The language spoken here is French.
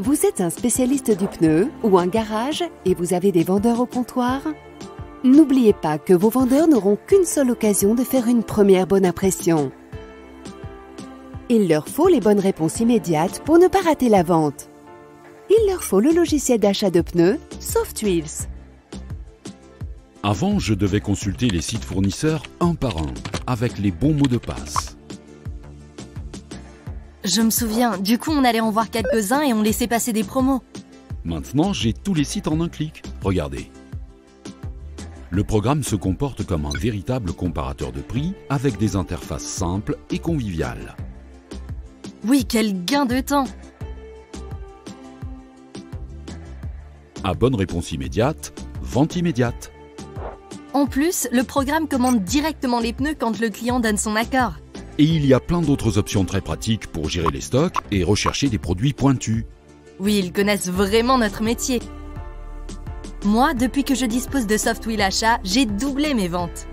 Vous êtes un spécialiste du pneu ou un garage et vous avez des vendeurs au comptoir? N'oubliez pas que vos vendeurs n'auront qu'une seule occasion de faire une première bonne impression. Il leur faut les bonnes réponses immédiates pour ne pas rater la vente. Il leur faut le logiciel d'achat de pneus SoftWheels. Avant, je devais consulter les sites fournisseurs un par un, avec les bons mots de passe. Je me souviens, du coup on allait en voir quelques-uns et on laissait passer des promos. Maintenant, j'ai tous les sites en un clic. Regardez. Le programme se comporte comme un véritable comparateur de prix avec des interfaces simples et conviviales. Oui, quel gain de temps À bonne réponse immédiate, vente immédiate. En plus, le programme commande directement les pneus quand le client donne son accord. Et il y a plein d'autres options très pratiques pour gérer les stocks et rechercher des produits pointus. Oui, ils connaissent vraiment notre métier. Moi, depuis que je dispose de Softwheel Achat, j'ai doublé mes ventes.